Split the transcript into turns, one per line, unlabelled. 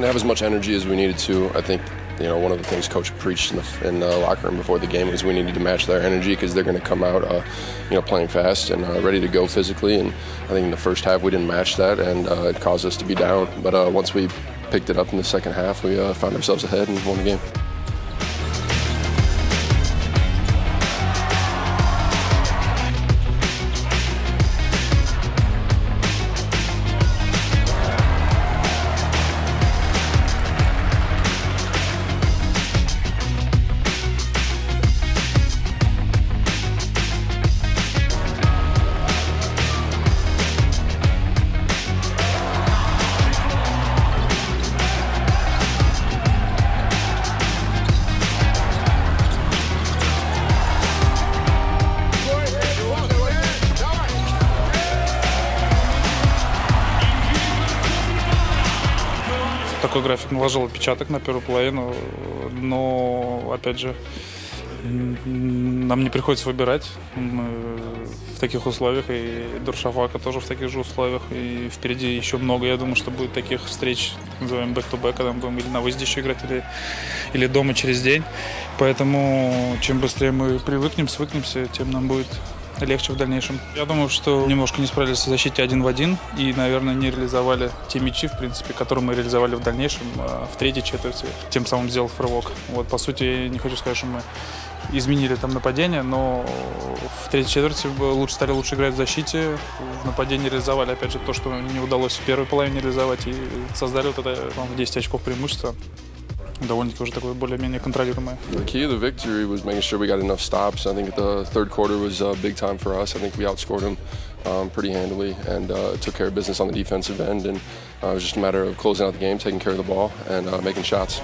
have as much energy as we needed to. I think you know one of the things coach preached in the, in the locker room before the game was we needed to match their energy because they're going to come out uh, you know playing fast and uh, ready to go physically and I think in the first half we didn't match that and uh, it caused us to be down but uh, once we picked it up in the second half we uh, found ourselves ahead and won the game.
Такой график наложил отпечаток на первую половину, но, опять же, нам не приходится выбирать. Мы в таких условиях, и Дуршафака тоже в таких же условиях. И впереди еще много, я думаю, что будет таких встреч, называем back-to-back, когда мы будем или на выезде еще играть, или, или дома через день. Поэтому чем быстрее мы привыкнем, свыкнемся, тем нам будет легче в дальнейшем. Я думаю, что немножко не справились в защите один в один и, наверное, не реализовали те мячи, в принципе, которые мы реализовали в дальнейшем а в третьей четверти, тем самым сделав рывок. Вот, по сути, не хочу сказать, что мы изменили там нападение, но в третьей четверти лучше стали лучше играть в защите, в нападении реализовали, опять же, то, что не удалось в первой половине реализовать, и создали вот это, по-моему, 10 очков преимущества довольно-таки уже такое более-менее контролируемое.
The key to the victory was making sure we got enough stops. I think the third quarter was uh, big time for us. I think we outscored them um, pretty handily and uh, took care of business on the defensive end. And uh, it was just a matter of closing out the game, taking care of the ball, and uh, making shots.